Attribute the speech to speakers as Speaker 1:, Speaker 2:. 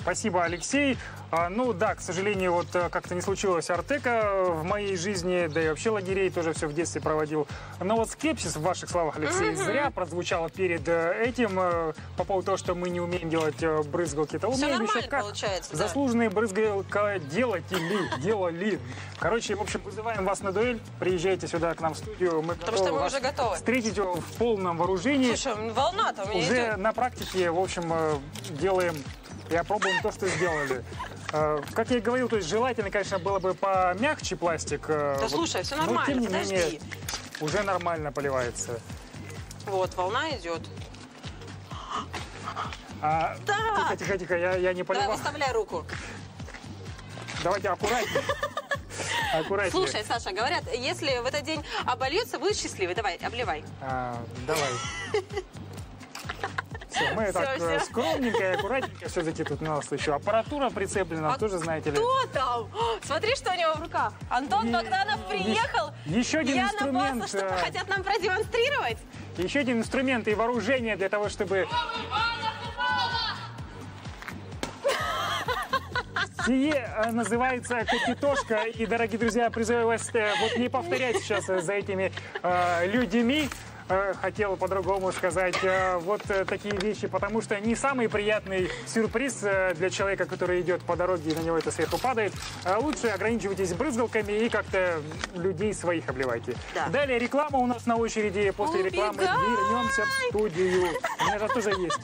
Speaker 1: Спасибо, Алексей. А, ну да, к сожалению, вот э, как-то не случилось Артека в моей жизни, да и вообще лагерей тоже все в детстве проводил. Но вот скепсис в ваших словах, Алексей, зря прозвучало перед э, этим э, по поводу того, что мы не умеем делать брызгалки-то. Умеем еще как.
Speaker 2: получается, да.
Speaker 1: Заслуженные брызгалка делатели, делали. Короче, в общем, вызываем вас на дуэль. Приезжайте сюда к нам в студию. Мы
Speaker 2: Потому что мы уже готовы.
Speaker 1: Встретить в полном вооружении.
Speaker 2: Слушай, волна-то у меня
Speaker 1: Уже
Speaker 2: идет.
Speaker 1: на практике, в общем, э, и опробуем то, что сделали. Э, Как я и говорил, то есть желательно, конечно, было бы помягче пластик. э,
Speaker 2: Да
Speaker 1: вот.
Speaker 2: слушай, все
Speaker 1: Но,
Speaker 2: нормально,
Speaker 1: тем не
Speaker 2: подожди.
Speaker 1: менее, уже нормально поливается.
Speaker 2: Вот, волна идет.
Speaker 1: А,
Speaker 2: Так.
Speaker 1: Тихо, тихо, тихо, я, я не
Speaker 2: Давай,
Speaker 1: поливал.
Speaker 2: выставляй руку.
Speaker 1: Давайте аккуратнее. Аккуратнее.
Speaker 2: Слушай, Саша, говорят, если в этот день обольется, будешь счастливый. Давай, обливай.
Speaker 1: А, давай. Все, мы так э,
Speaker 2: всё.
Speaker 1: скромненько и аккуратненько все-таки тут у нас еще аппаратура прицеплена,
Speaker 2: А
Speaker 1: тоже, знаете ли.
Speaker 2: Кто там? Смотри, что у него в руках. Антон
Speaker 1: Е-
Speaker 2: Богданов приехал.
Speaker 1: Еще один
Speaker 2: Я
Speaker 1: инструмент.
Speaker 2: напасла, что-то
Speaker 1: э,
Speaker 2: хотят нам продемонстрировать.
Speaker 1: Еще один инструмент и вооружение для того, чтобы... Сие э, называется капитошка. И, дорогие друзья, призываю вас вот не повторять сейчас за этими э, людьми. Э, Хотел по-другому сказать э, вот э, такие вещи, потому что не самый приятный сюрприз для человека, который идет по дороге и на него это сверху падает. Лучше ограничивайтесь брызгалками и как-то людей своих обливайте.
Speaker 2: Да.
Speaker 1: Далее реклама у нас на очереди. После рекламы
Speaker 2: Убегай!
Speaker 1: вернемся в студию. У меня же тоже есть.